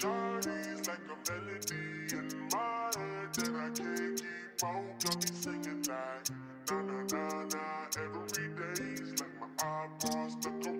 Shawty's like a melody in my head that I can't keep on. Got me singing like na na na na. Every day's like my eyeballs look around.